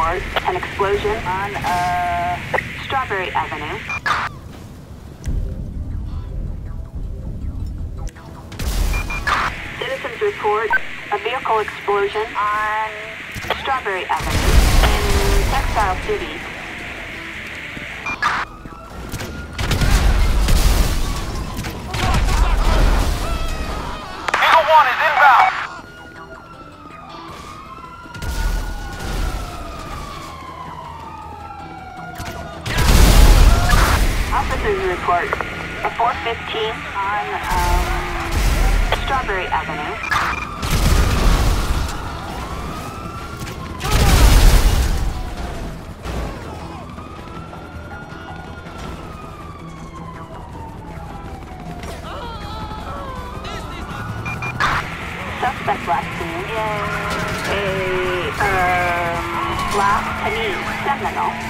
report an explosion on uh, Strawberry Avenue. Citizens report a vehicle explosion on Strawberry Avenue in Textile City. 415 on um, Strawberry Avenue. Suspect last seen in a um, La Panisse Seminole.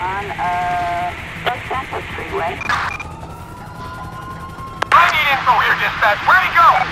On uh, Los Santos Freeway. I need info here, dispatch. Where'd he go?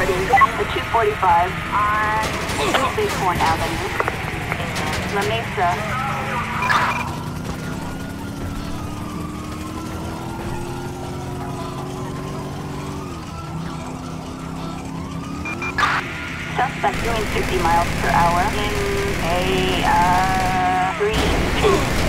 A 245 on Bighorn Avenue. In La Mesa. Suspect doing 50 miles per hour in a uh, green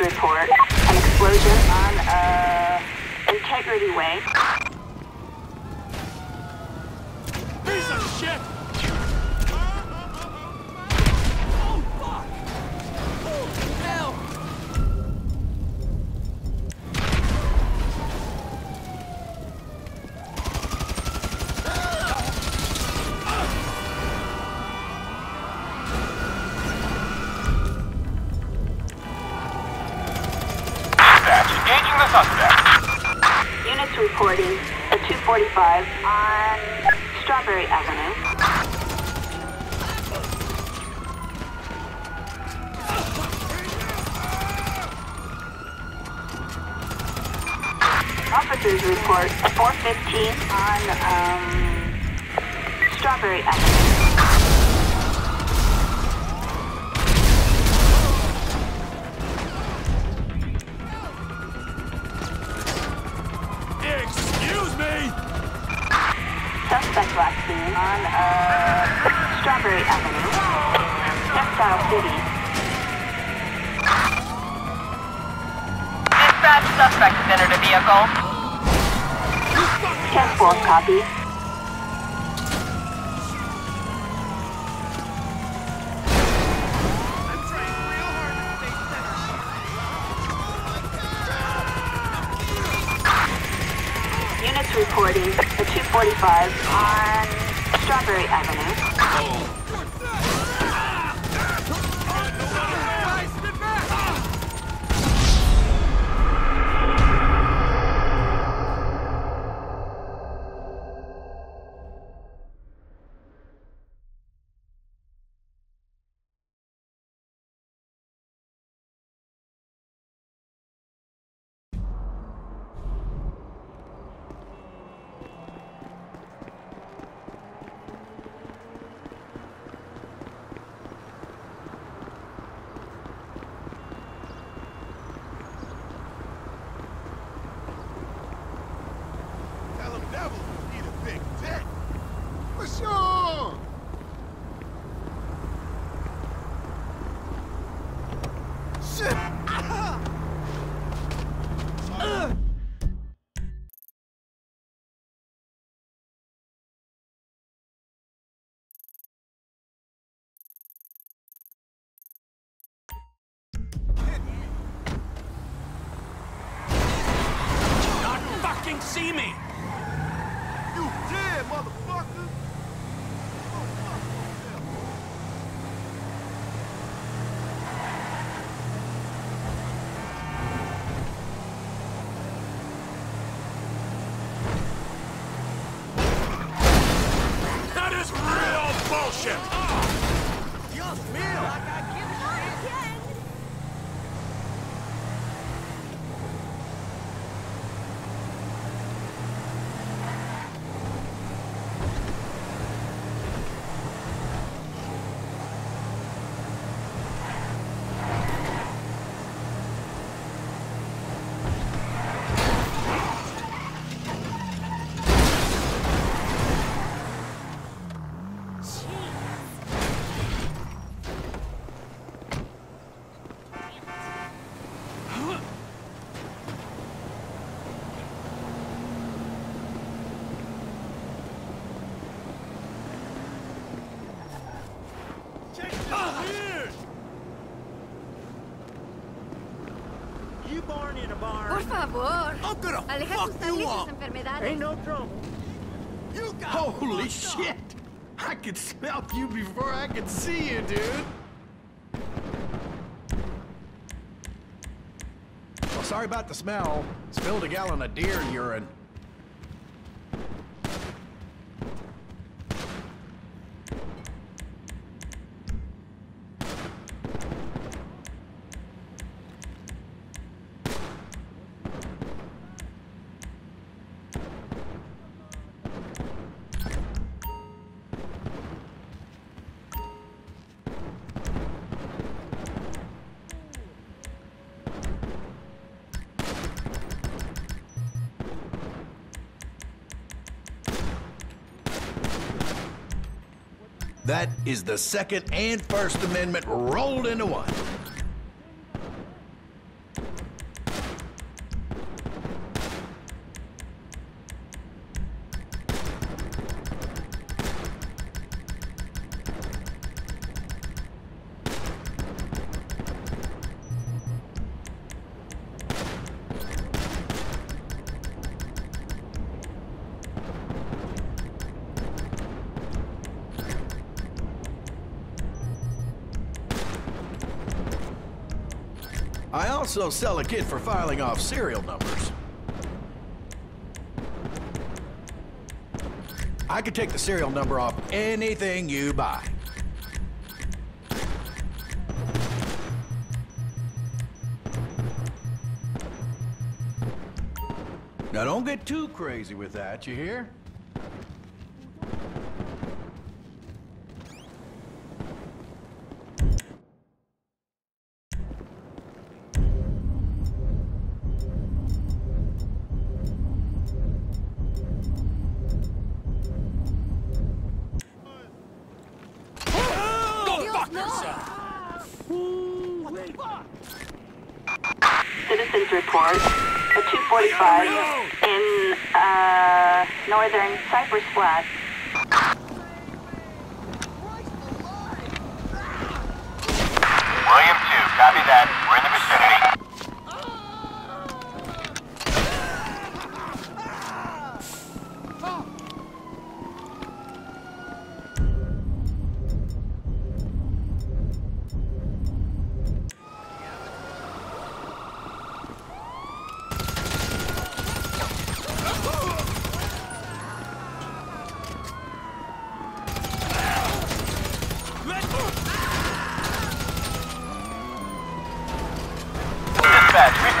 report an explosion on uh, Integrity Way. Officers report a 415 on um, Strawberry Avenue. Excuse me! Suspect last seen on uh, Strawberry Avenue, Textile City. Dispatch suspect has entered a vehicle. 10-4 copy. Units reporting a 245 on Strawberry Avenue. Real bullshit! Dios mío. Aleja fuck tus you sangre up. tus no trouble. You got Holy fucked up. shit! I could smell you before I could see you, dude. Well, sorry about the smell. Spilled a gallon of deer urine. That is the Second and First Amendment rolled into one. I also sell a kit for filing off serial numbers. I could take the serial number off anything you buy. Now don't get too crazy with that, you hear? Citizens report a 245 in uh, northern Cypress Flat.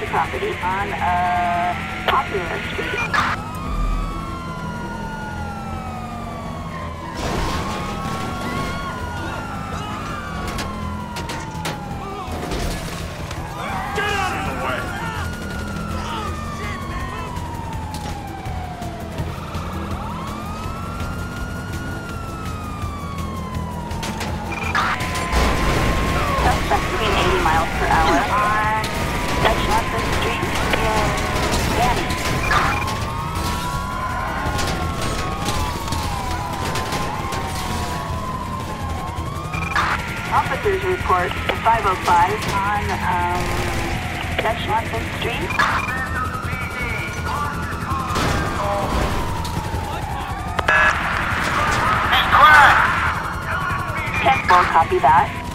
to property on a Popular Street. Officers report 505 on um, Dutch Street. 10 4, copy that.